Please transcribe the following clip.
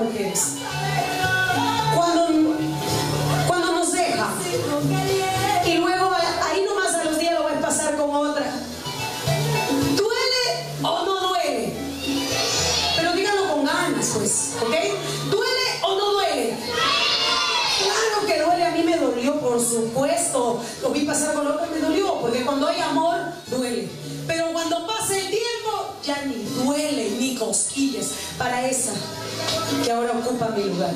mujeres. Cuando, cuando nos deja y luego ahí nomás a los días lo vas a pasar con otra. ¿Duele o no duele? Pero díganlo con ganas, pues, ¿ok? ¿Duele o no duele? Claro que duele, a mí me dolió, por supuesto. Lo vi pasar con otra, me dolió, porque cuando hay amor, duele. Pero cuando pasa el tiempo, ya ni duele, ni cosquillas para esa que ahora ocupa mi lugar.